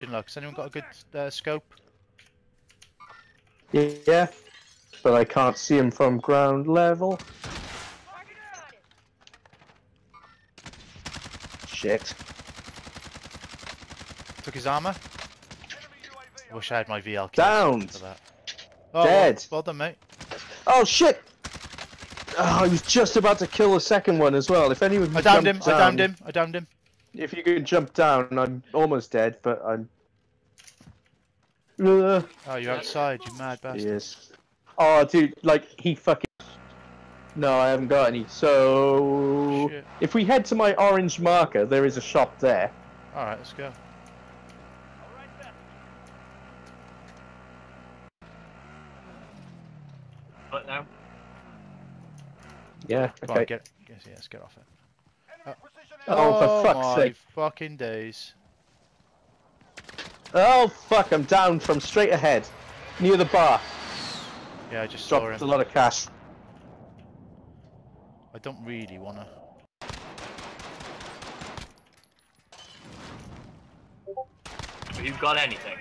Good luck. Has anyone got a good uh, scope? Yeah, but I can't see him from ground level. Shit. Took his armor. Wish I had my VL kills Downed. for that. Oh, Dead. Well, well done, mate. Oh shit! Oh, I was just about to kill the second one as well. If anyone I downed him. jumped I downed him. I downed him. If you could jump down, I'm almost dead, but I'm. Ugh. Oh, you're outside, you mad bastard. Yes. Oh, dude, like he fucking. No, I haven't got any. So, Shit. if we head to my orange marker, there is a shop there. Alright, let's go. But now. Yeah. Come on, Okay. get, get, yeah, let's get off it. Oh, Oh, for oh fuck's my sake! fucking days. Oh fuck! I'm down from straight ahead, near the bar. Yeah, I just saw Dropped a lot of cash. I don't really wanna. Have you got anything?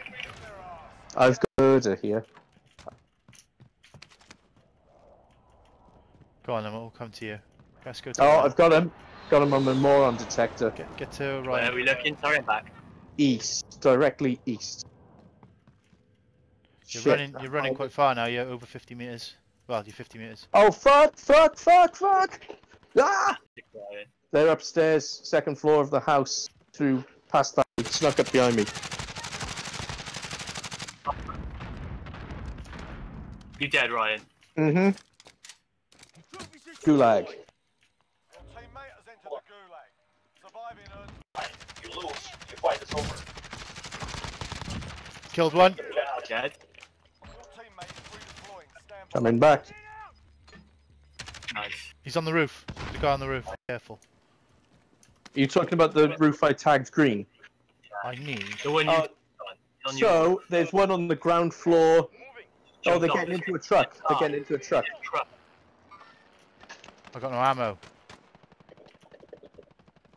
I've got murder here. Go on, then we'll come to you. Let's go to Oh. I've got him. Got him on the moron detector. Get, get to Where right. are we looking? Sorry, I'm back. East, directly east. You're Shit. running. You're running quite far now. You're over 50 meters. Well, you're 50 meters. Oh fuck! Fuck! Fuck! Fuck! Ah! Stick right in. They're upstairs, second floor of the house. Through past that, he snuck up behind me. You dead, Ryan? Mm-hmm. Gulag. Your teammate has entered the gulag. Surviving earns You lose. Your fight is over. Killed one. Dead. your teammate is redeploying. Stand by. Coming back. Nice. He's on the roof. There's a guy on the roof. Careful. Are you talking about the roof I tagged green? I need. The one you. Uh, So, there's one on the ground floor. Oh, they're getting into a truck. They're getting into a truck. truck. I got no ammo.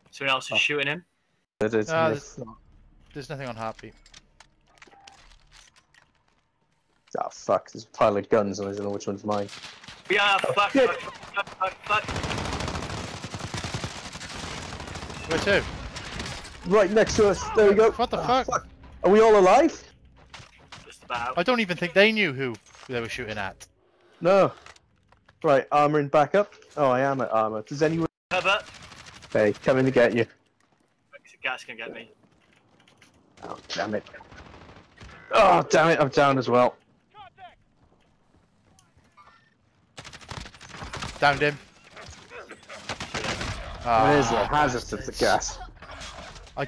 Someone else is shooting him. It is. Ah, yes. There's nothing on heartbeat. Oh fuck! There's a pile of guns, and I don't know which one's mine. Yeah, fuck, shit. fuck, fuck, fuck, fuck. Where to? Right next to us. There we go. What the Ah, fuck? Are we all alive? Just about. I don't even think they knew who they were shooting at. No. Right, armoring back up. Oh, I am at armor. Does anyone? Cover. Hey, coming to get you. Gas can get me. Oh, damn it. Oh, damn it! I'm down as well. Downed him. Where's the Ah, hazard of the gas? I...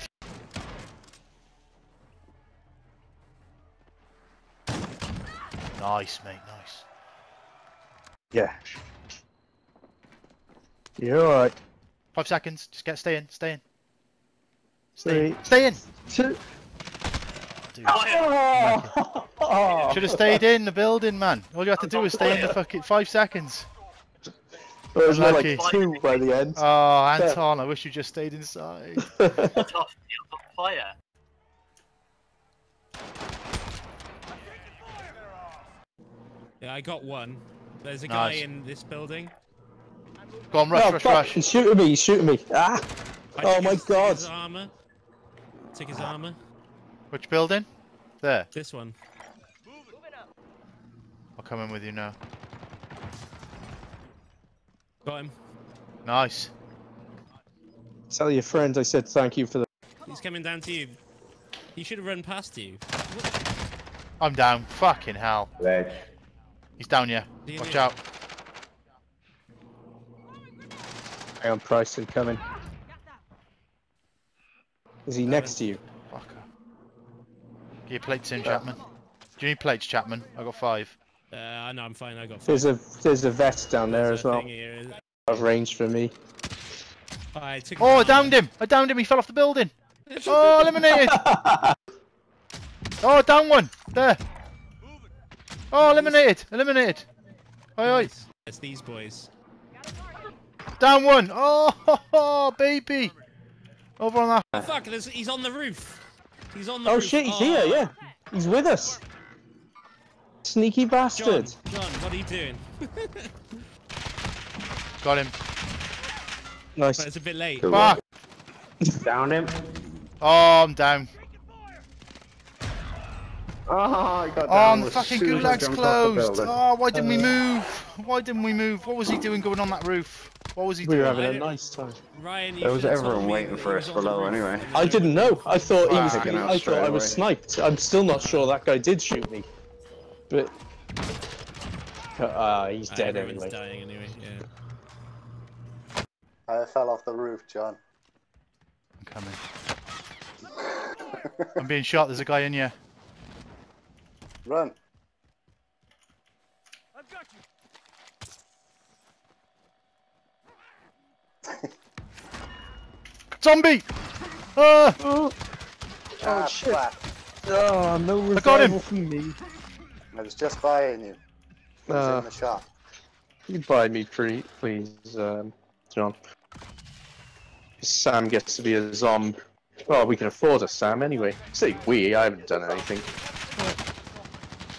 Nice, mate. Nice. Yeah. You're alright. Five seconds. Just get. Stay in. Stay in. Stay in. Stay in. two. Dude. Oh, oh. Should have stayed in the building, man. All you have to do is stay in the fucking five seconds. It was more like two by the end. Oh, Anton, I wish you just stayed inside. Tough deal on fire. Yeah, I got one. There's a guy Nice. in this building. Go on, rush, oh, rush, rush. He's shooting me. He's shooting me. Ah! I Oh my his, took God. His armor. Took his armor. Which building? There. This one. I'll come in with you now. Got him. Nice. Tell your friends I said thank you for the. He's coming down to you. He should have run past you. I'm down. Fucking hell. Ledge. He's down, yeah. Do Watch need- out. Hang on, Price coming. Is he next to you? Fucker. Get your plates in, Chapman. Do you need plates, Chapman? I got five. Uh, no, I'm fine. I got. There's a there's a vet down there There's as well. thing here. Of range for me. Oh, I took Oh, I downed him! I downed him, he fell off the building! Oh, eliminated! Oh, down one! There! Oh, eliminated! Eliminated! Oi, oi! It's these boys. Down one! Oh, ho, ho, baby! Over on that. Oh, fuck! There's, he's on the roof. He's on the Oh roof. shit, he's Oh, here, yeah. He's with us. Sneaky bastard. John, what are you doing? Got him. Nice. But it's a bit late. Fuck. Down him. Oh, I'm down. Oh, I got Oh, down the fucking soon as gulag's jumped off the closed. building. Oh, ah, why didn't we uh, move? Why didn't we move? What was he doing going on that roof? What was he doing? We were having a nice time. Ryan, There was everyone waiting for us was on the below anyway. I didn't know. I thought he was. I straight thought I was sniped. I'm still not sure that guy did shoot me, but uh, he's Ah, dead everyone's anyway. dying anyway. Yeah. I fell off the roof, John. I'm coming. I'm being shot. There's a guy in here. Run. I've got you. Zombie! Ah! Oh, ah, shit. crap. oh no I got him. revival from me. I was just buying you. I was Uh, in the shop. you buy me free, please, um, John. Sam gets to be a zombie. Well, we can afford a Sam anyway. Say we. I haven't done anything.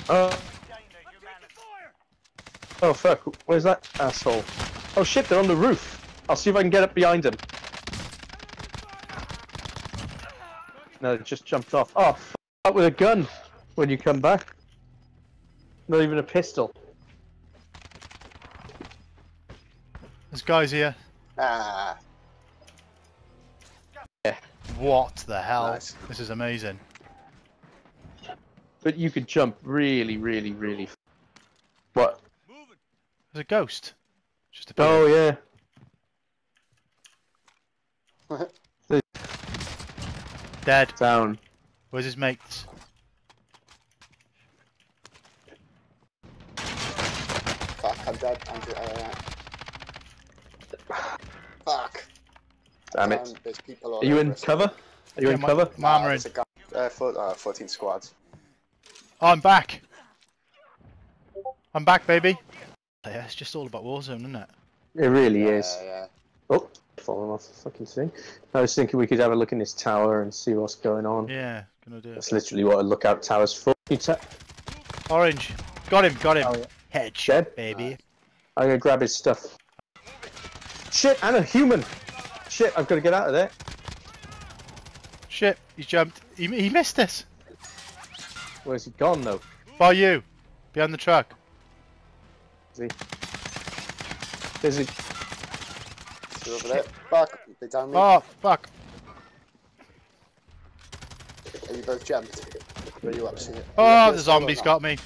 Oh, oh fuck! Where's that asshole? Oh shit! They're on the roof. I'll see if I can get up behind him. No, they just jumped off. Oh, f out with a gun when you come back. Not even a pistol. There's guys here. Ah, Yeah. What the hell? Nice. This is amazing. But you could jump really, really, really. What? There's a ghost. Just appeared. Oh yeah. Dead. Down. Where's his mates? I'm dead. I'm dead. Fuck. Damn Um, it. there's people all Are you in over cover? Are you Yeah, in my- cover? my armor in. there's a guy, uh, four, uh, 14 squads. Oh, I'm back. I'm back, baby. Yeah, it's just all about Warzone, isn't it? It really Yeah, is. yeah. Oh, falling off the fucking thing. I was thinking we could have a look in this tower and see what's going on. Yeah, gonna do it. That's literally what a lookout tower's for. Orange. Got him, got him. Oh, yeah. Headshot, Dead? baby. I'm gonna grab his stuff. Shit, and a human! Shit, I've got to get out of there. Shit, he jumped. He, he missed us. Where's he gone though? By you. Behind the truck. Is he? There's a Two over there. Fuck, they down me. Oh, fuck. Are you both jumped? Where are you up to? Are Oh, the here still zombies got me.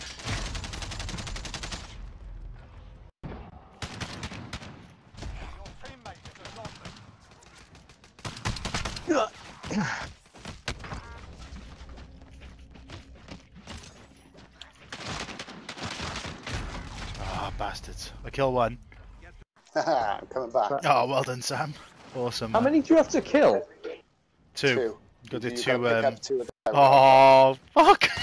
Your teammate is a zombie. Ah, bastards. I killed one. I'm coming back. Oh, well done, Sam. Awesome. How man. many do you have to kill? Two. Two. Got the You two. Um... up two of them. Oh, fuck.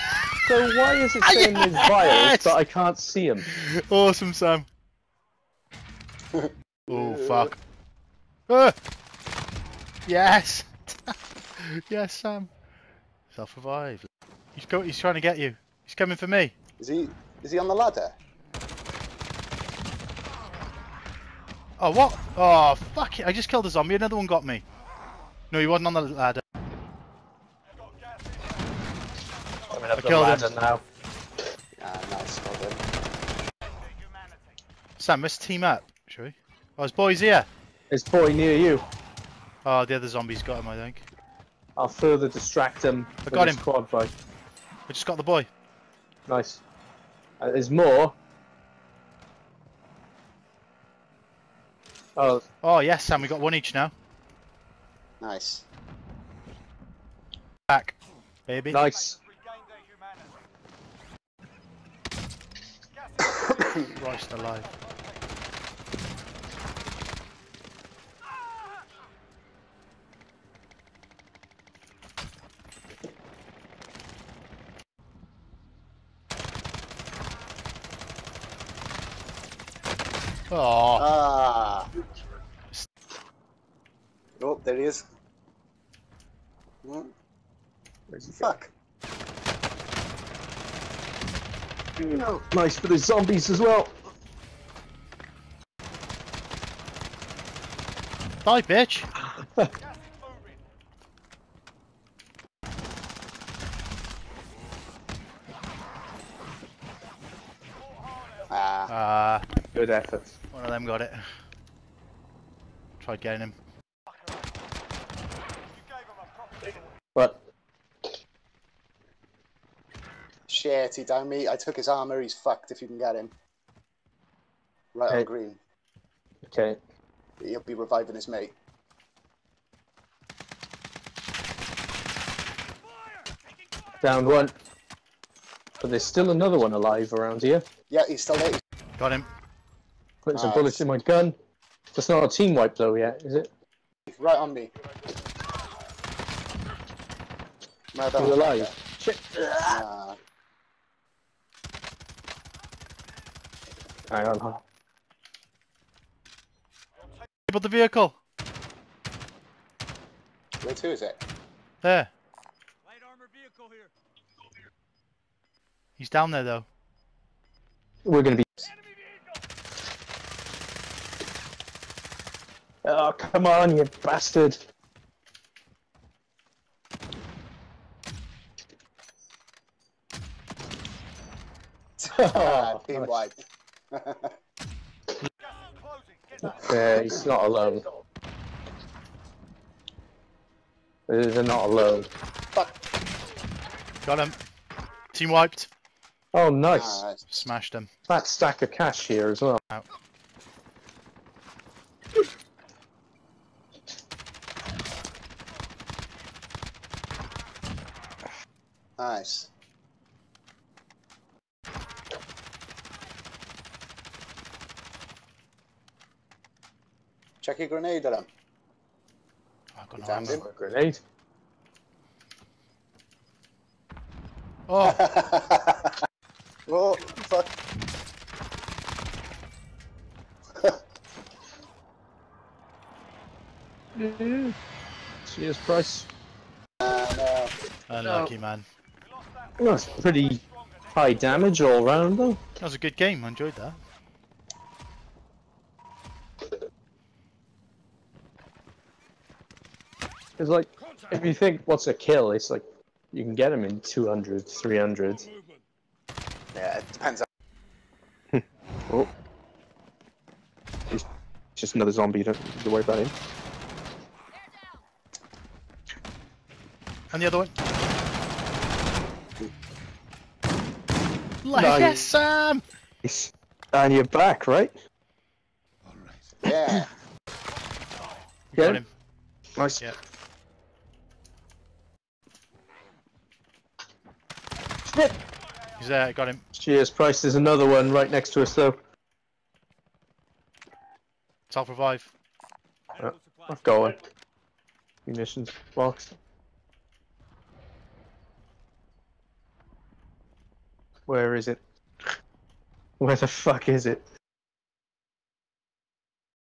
So why is it saying there's Yes! vials but I can't see them? awesome, Sam. oh, fuck. Ah! Yes. Yes, Sam. Self-revive. He's go. He's trying to get you. He's coming for me. Is he? Is he on the ladder? Oh, what? Oh, fuck it. I just killed a zombie. Another one got me. No, he wasn't on the ladder. I killed him. now. Ah, nice. Well done. Sam, let's team up, shall we? Oh, his boy's here. There's boy near you. Oh, the other zombies got him, I think. I'll further distract him. with got him. Quad bike. We just got the boy. Nice. Uh, there's more. Oh, Oh, yes, Sam, we got one each now. Nice. Back, baby. nice. Regain their. Christ alive. Oh, Ah. Oh, there he is. Hmm. Where's he Fuck. No. Nice for the zombies as well. Die, bitch! Gas is moving. Ah, Ah, Good effort. one of them got it. Tried getting him. You gave him a proper sword. But shit, he downed me. I took his armor. He's fucked if you can get him. Right on Hey. green. okay, He'll be reviving his mate. down one. But there's still another one alive around here. Yeah, he's still there. Got him. Putting some Nice. bullets in my gun. That's not a team wipe though yet, is it? Right on me. Murder. Still alive. Shit. Ah, Hang on. hang on. The vehicle! where to is it? There. Light armor vehicle here. He's down there though. We're gonna be. Oh come on, you bastard! Ah, team wipe. Gas is closing. Get that. Yeah, he's not alone. They're not alone. Fuck. Got him. Team wiped. Oh, nice. Ah, Smashed him. That stack of cash here as well. Out. Nice. Check your grenade at him. Oh, I've got no Damn ammo. him. Grenade. Oh, oh, fuck. Cheers, Price. Ah, no. unlucky man. That's pretty high damage all round though. That was a good game. I enjoyed that. It's like, if you think what's a kill, it's like you can get him in 200, 300. Yeah, it depends. on- Oh. It's just another zombie, don't, don't worry about him. And the other one. Nice. Yes, Sam! Nice. And you're back, right? Yeah. Got Yeah. him. Nice. Yeah. Snip! He's there. Got him. Cheers, Price. There's another one right next to us though. Self revive. Uh, I'm going. Munitions box. Where is it? Where the fuck is it?